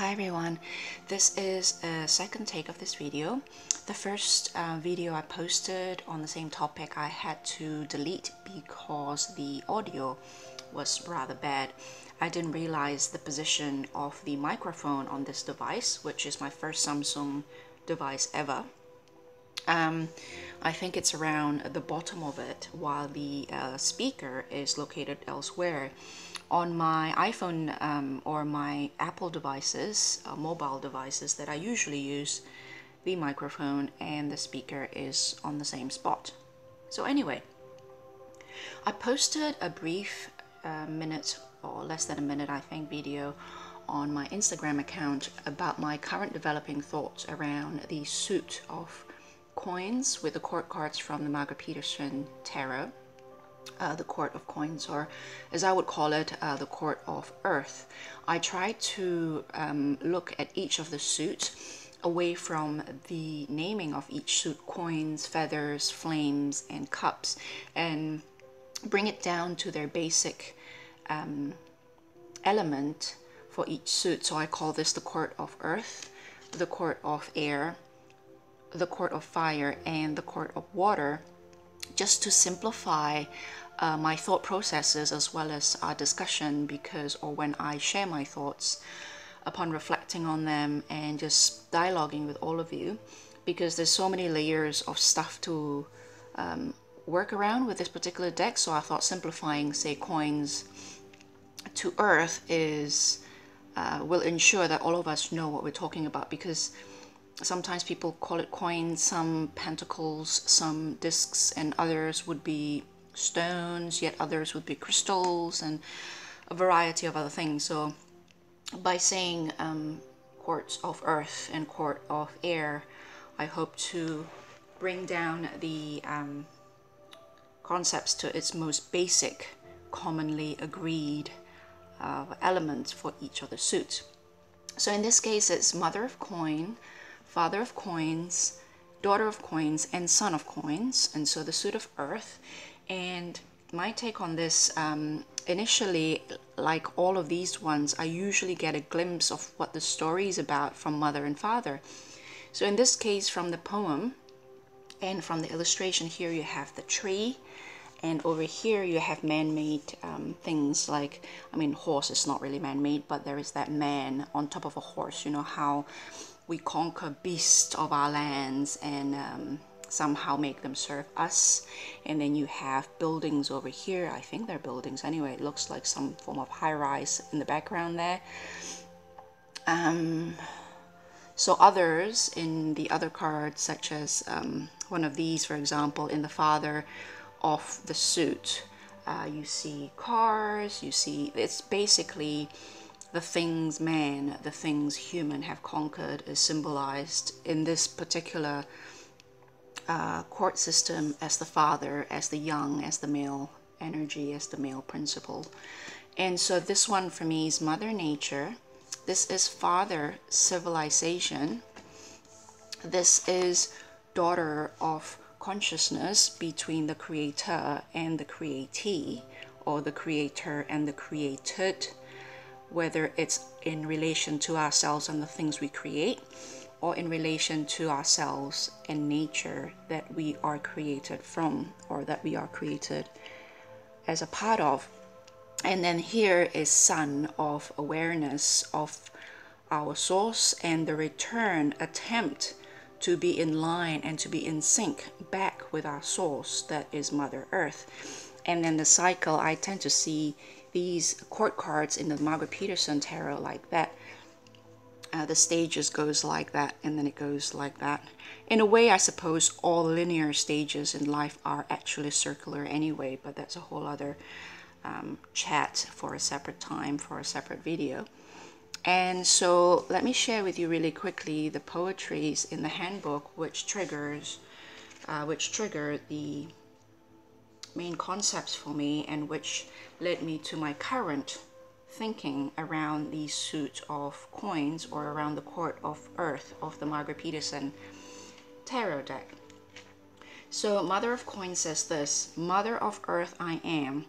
Hi everyone, this is a second take of this video. The first uh, video I posted on the same topic I had to delete because the audio was rather bad. I didn't realize the position of the microphone on this device, which is my first Samsung device ever. Um, I think it's around the bottom of it while the uh, speaker is located elsewhere. On my iPhone um, or my Apple devices, uh, mobile devices that I usually use, the microphone and the speaker is on the same spot. So anyway, I posted a brief uh, minute or less than a minute I think video on my Instagram account about my current developing thoughts around the suit of coins with the court cards from the Margarete Petersen Tarot. Uh, the Court of Coins, or as I would call it, uh, the Court of Earth. I try to um, look at each of the suits away from the naming of each suit coins, feathers, flames, and cups, and bring it down to their basic um, element for each suit. So I call this the Court of Earth, the Court of Air, the court of fire and the court of water just to simplify uh, my thought processes as well as our discussion because or when I share my thoughts upon reflecting on them and just dialoguing with all of you because there's so many layers of stuff to um, work around with this particular deck. So I thought simplifying say coins to earth is uh, will ensure that all of us know what we're talking about because sometimes people call it coins, some pentacles, some discs, and others would be stones, yet others would be crystals, and a variety of other things. So by saying um, quartz of earth and quart of air, I hope to bring down the um, concepts to its most basic, commonly agreed uh, elements for each of the suits. So in this case, it's Mother of Coin, father of coins, daughter of coins, and son of coins, and so the suit of earth. And my take on this, um, initially, like all of these ones, I usually get a glimpse of what the story is about from mother and father. So in this case, from the poem and from the illustration here, you have the tree, and over here you have man-made um, things like I mean horse is not really man-made but there is that man on top of a horse you know how we conquer beasts of our lands and um, somehow make them serve us. And then you have buildings over here. I think they're buildings anyway. It looks like some form of high rise in the background there. Um, so others in the other cards, such as um, one of these, for example, in the father of the suit, uh, you see cars, you see, it's basically the things man, the things human have conquered is symbolized in this particular uh, court system as the father, as the young, as the male energy, as the male principle. And so this one for me is Mother Nature. This is Father Civilization. This is Daughter of Consciousness between the Creator and the Createe, or the Creator and the Created whether it's in relation to ourselves and the things we create or in relation to ourselves and nature that we are created from or that we are created as a part of. And then here is son of awareness of our source and the return attempt to be in line and to be in sync back with our source that is Mother Earth. And then the cycle I tend to see these court cards in the Margarete Petersen Tarot like that. Uh, the stages goes like that and then it goes like that. In a way, I suppose all linear stages in life are actually circular anyway, but that's a whole other um, chat for a separate time, for a separate video. And so let me share with you really quickly the poetries in the handbook which triggers, uh, which trigger the main concepts for me and which led me to my current thinking around the suit of coins or around the court of earth of the Margarete Petersen tarot deck. So Mother of Coins says this, Mother of Earth I am.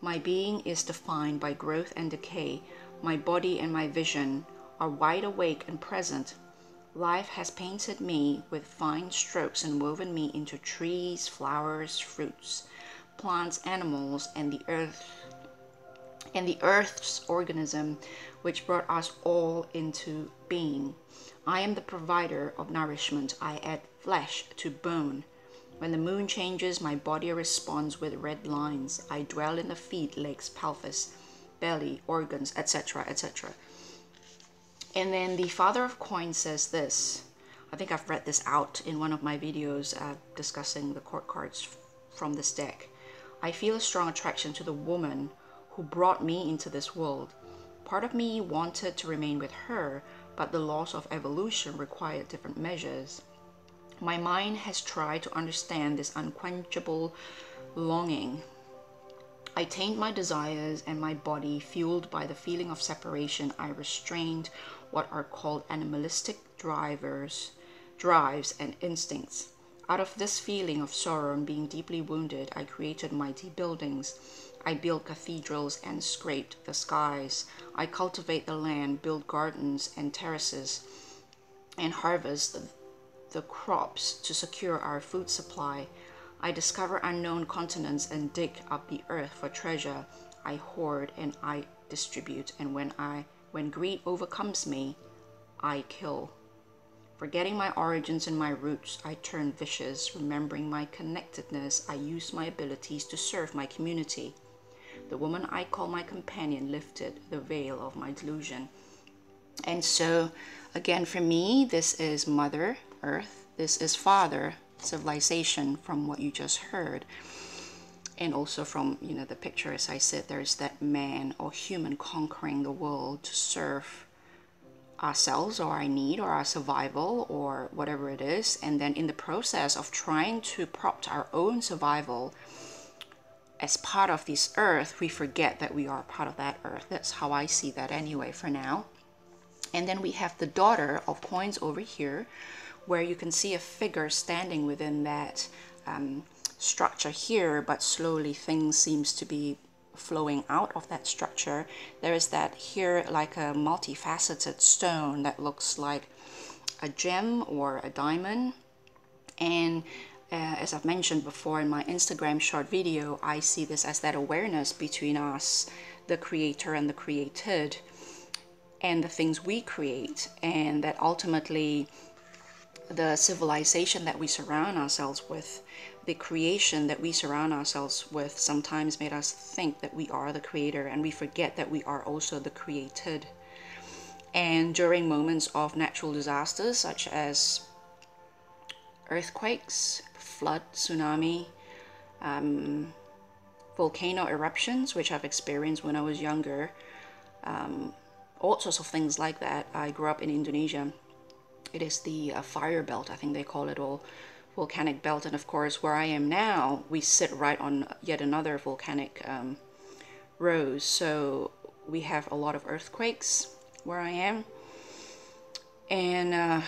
My being is defined by growth and decay. My body and my vision are wide awake and present. Life has painted me with fine strokes and woven me into trees, flowers, fruits, plants, animals, and the earth and the earth's organism which brought us all into being. I am the provider of nourishment. I add flesh to bone. When the moon changes, my body responds with red lines. I dwell in the feet, legs, pelvis, belly, organs, etc., etc. And then the father of coins says this. I think I've read this out in one of my videos uh, discussing the court cards from this deck. I feel a strong attraction to the woman who brought me into this world. Part of me wanted to remain with her, but the laws of evolution required different measures. My mind has tried to understand this unquenchable longing. I tamed my desires and my body, fueled by the feeling of separation, I restrained what are called animalistic drivers, drives and instincts. Out of this feeling of sorrow and being deeply wounded, I created mighty buildings. I build cathedrals and scraped the skies. I cultivate the land, build gardens and terraces, and harvest the crops to secure our food supply. I discover unknown continents and dig up the earth for treasure. I hoard and I distribute, and when I when greed overcomes me, I kill. Forgetting my origins and my roots, I turn vicious. Remembering my connectedness, I use my abilities to serve my community. The woman I call my companion lifted the veil of my delusion. And so, again, for me, this is Mother Earth, this is Father Civilization, from what you just heard. And also from you know the picture, as I said, there's that man or human conquering the world to serve ourselves or our need or our survival or whatever it is. And then in the process of trying to prompt our own survival, as part of this earth, we forget that we are part of that earth. That's how I see that anyway for now. And then we have the daughter of coins over here, where you can see a figure standing within that um, structure here, but slowly things seems to be flowing out of that structure. There is that here like a multifaceted stone that looks like a gem or a diamond. And uh, as I've mentioned before in my Instagram short video, I see this as that awareness between us, the creator and the created, and the things we create, and that ultimately the civilization that we surround ourselves with, the creation that we surround ourselves with, sometimes made us think that we are the creator and we forget that we are also the created. And during moments of natural disasters, such as earthquakes, flood, tsunami, um, volcano eruptions, which I've experienced when I was younger, um, all sorts of things like that. I grew up in Indonesia. It is the uh, fire belt, I think they call it all, volcanic belt. And of course, where I am now, we sit right on yet another volcanic um, rose. So we have a lot of earthquakes where I am. And uh,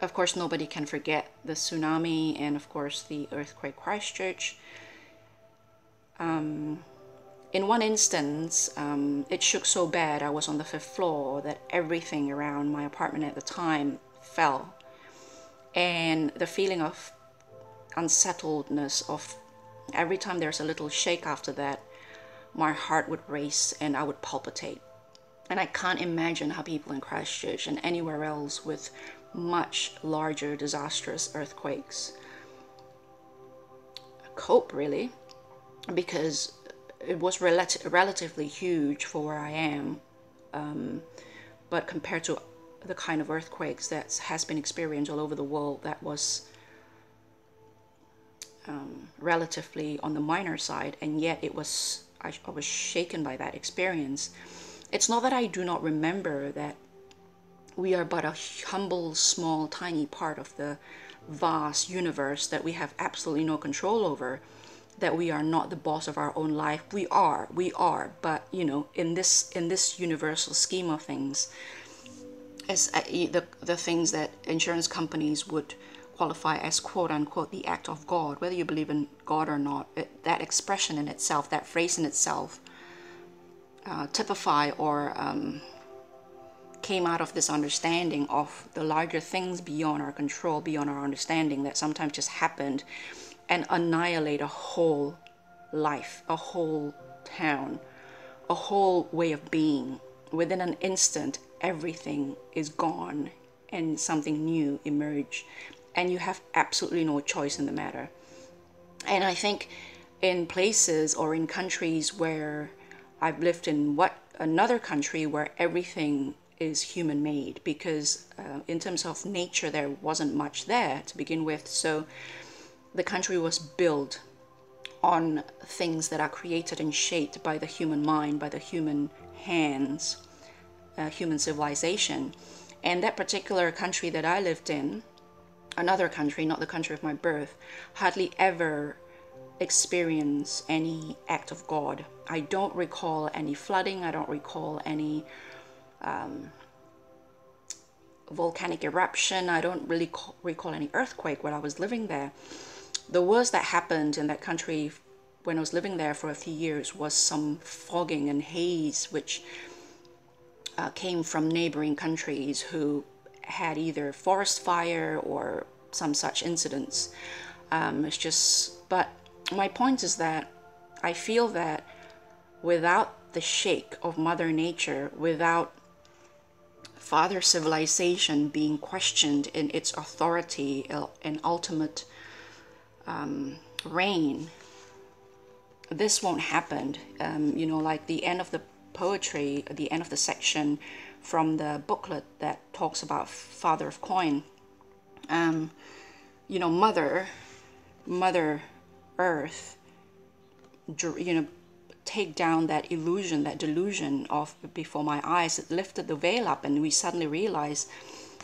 of course, nobody can forget the tsunami and, of course, the earthquake Christchurch. Um, in one instance, um, it shook so bad I was on the fifth floor that everything around my apartment at the time fell. And the feeling of unsettledness of every time there's a little shake after that, my heart would race and I would palpitate. And I can't imagine how people in Christchurch and anywhere else with much larger disastrous earthquakes cope really because it was rel- relatively huge for where I am um, but compared to the kind of earthquakes that has been experienced all over the world that was um, relatively on the minor side and yet it was I, I was shaken by that experience. It's not that I do not remember that we are but a humble, small, tiny part of the vast universe that we have absolutely no control over that we are not the boss of our own life. We are we are but you know in this in this universal scheme of things as uh, the the things that insurance companies would qualify as quote unquote the act of god whether you believe in god or not it, that expression in itself that phrase in itself uh, typify or um, came out of this understanding of the larger things beyond our control, beyond our understanding that sometimes just happened and annihilate a whole life, a whole town, a whole way of being. Within an instant, everything is gone and something new emerge and you have absolutely no choice in the matter. And I think in places or in countries where I've lived in what another country where everything is human made because uh, in terms of nature there wasn't much there to begin with so the country was built on things that are created and shaped by the human mind by the human hands uh, human civilization and that particular country that i lived in another country not the country of my birth hardly ever experience any act of god i don't recall any flooding i don't recall any um, volcanic eruption. I don't really recall any earthquake while I was living there. The worst that happened in that country when I was living there for a few years was some fogging and haze, which uh, came from neighboring countries who had either forest fire or some such incidents. Um, it's just, but my point is that I feel that without the shake of Mother Nature, without father civilization being questioned in its authority and ultimate um, reign, this won't happen. Um, you know, like the end of the poetry, the end of the section from the booklet that talks about Father of Coin. Um, you know, Mother, Mother Earth, you know, take down that illusion, that delusion of before my eyes. It lifted the veil up, and we suddenly realize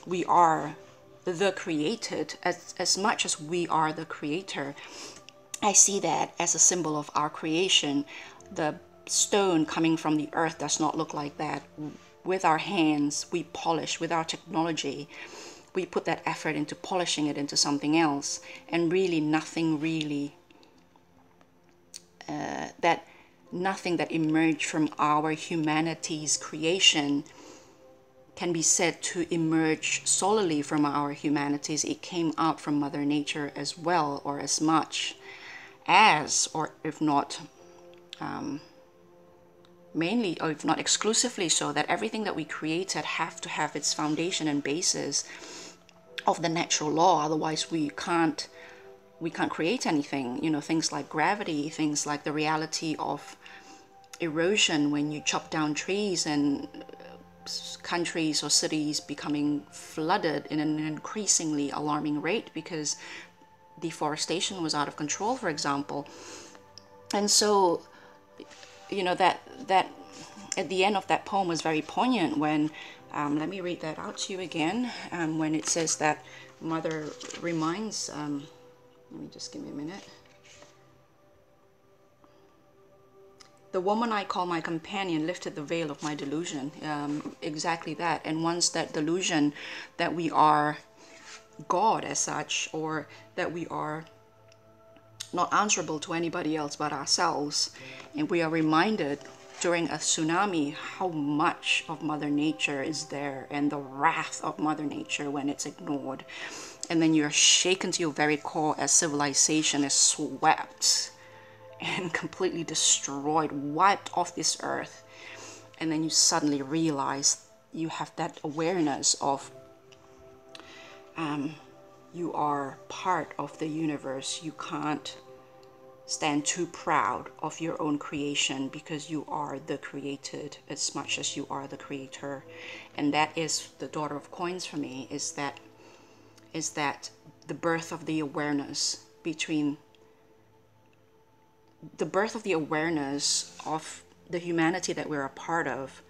we are the created as, as much as we are the creator. I see that as a symbol of our creation. The stone coming from the earth does not look like that. With our hands, we polish, with our technology, we put that effort into polishing it into something else, and really nothing really uh, that nothing that emerged from our humanity's creation can be said to emerge solely from our humanities. It came out from Mother Nature as well, or as much as, or if not um, mainly, or if not exclusively so, that everything that we created have to have its foundation and basis of the natural law. Otherwise, we can't we can't create anything. You know, things like gravity, things like the reality of erosion when you chop down trees and uh, countries or cities becoming flooded in an increasingly alarming rate because deforestation was out of control, for example. And so, you know, that, that at the end of that poem was very poignant when, um, let me read that out to you again, um, when it says that Mother reminds, um, let me just give me a minute. the woman I call my companion lifted the veil of my delusion. Um, exactly that. And once that delusion that we are God as such, or that we are not answerable to anybody else but ourselves, and we are reminded during a tsunami how much of Mother Nature is there and the wrath of Mother Nature when it's ignored. And then you're shaken to your very core as civilization is swept and completely destroyed, wiped off this earth. And then you suddenly realize you have that awareness of um, you are part of the universe. You can't stand too proud of your own creation because you are the created as much as you are the creator. And that is the daughter of coins for me is that is that the birth of the awareness between the birth of the awareness of the humanity that we're a part of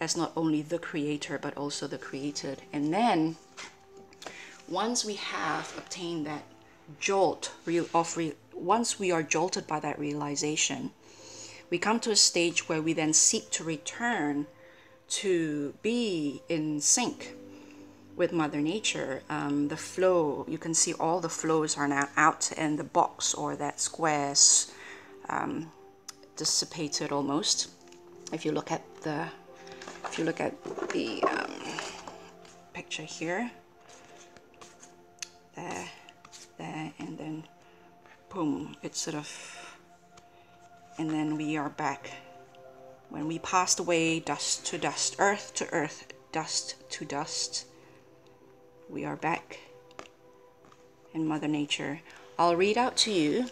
as not only the creator but also the created and then once we have obtained that jolt of once we are jolted by that realization we come to a stage where we then seek to return to be in sync with mother nature um, the flow you can see all the flows are now out in the box or that squares um, dissipated almost. If you look at the if you look at the um, picture here, there, there, and then boom, it's sort of, and then we are back. When we passed away, dust to dust, earth to earth, dust to dust, we are back in Mother Nature. I'll read out to you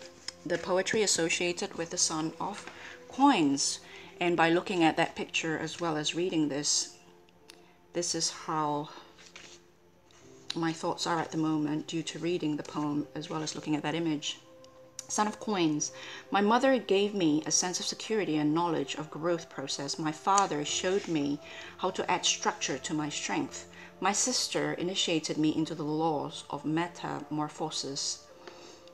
the poetry associated with the Son of Coins. And by looking at that picture as well as reading this, this is how my thoughts are at the moment due to reading the poem as well as looking at that image. Son of coins, my mother gave me a sense of security and knowledge of growth process. My father showed me how to add structure to my strength. My sister initiated me into the laws of metamorphosis.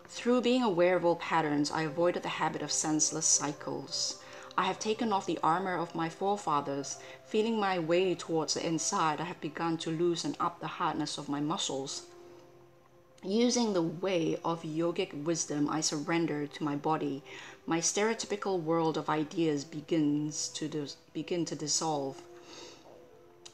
Through being aware of all patterns, I avoided the habit of senseless cycles. I have taken off the armor of my forefathers. Feeling my way towards the inside, I have begun to loosen up the hardness of my muscles. Using the way of yogic wisdom, I surrender to my body. My stereotypical world of ideas begins to begin to dissolve.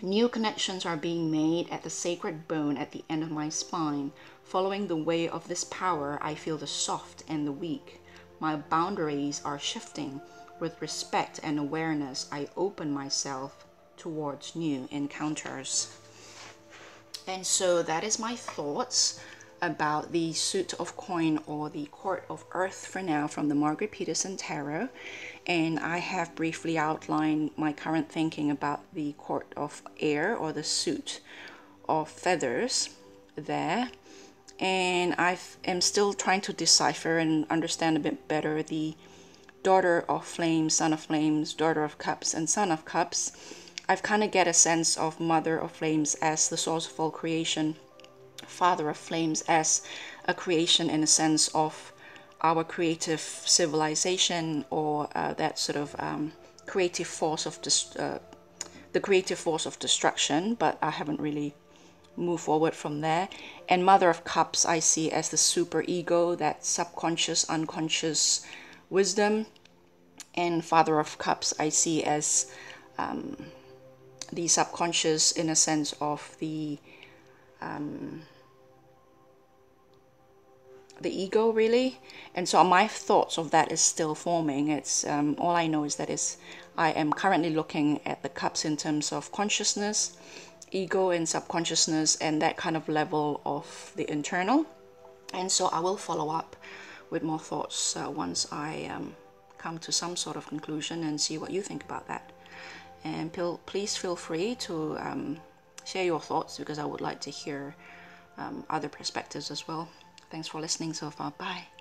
New connections are being made at the sacred bone at the end of my spine. Following the way of this power, I feel the soft and the weak. My boundaries are shifting. With respect and awareness, I open myself towards new encounters. And so that is my thoughts about the suit of coin or the court of earth for now from the Margarete Petersen Tarot. And I have briefly outlined my current thinking about the court of air or the suit of feathers there and I am still trying to decipher and understand a bit better the daughter of flames, son of flames, daughter of cups, and son of cups. I've kind of get a sense of mother of flames as the source of all creation, father of flames as a creation in a sense of our creative civilization or uh, that sort of um, creative force of uh, the creative force of destruction. But I haven't really move forward from there. And Mother of Cups, I see as the super ego, that subconscious, unconscious wisdom. And Father of Cups, I see as um, the subconscious in a sense of the um, the ego really and so my thoughts of that is still forming it's um, all i know is that is i am currently looking at the cups in terms of consciousness ego and subconsciousness and that kind of level of the internal. And so I will follow up with more thoughts uh, once I um, come to some sort of conclusion and see what you think about that. And please feel free to um, share your thoughts because I would like to hear um, other perspectives as well. Thanks for listening so far. Bye.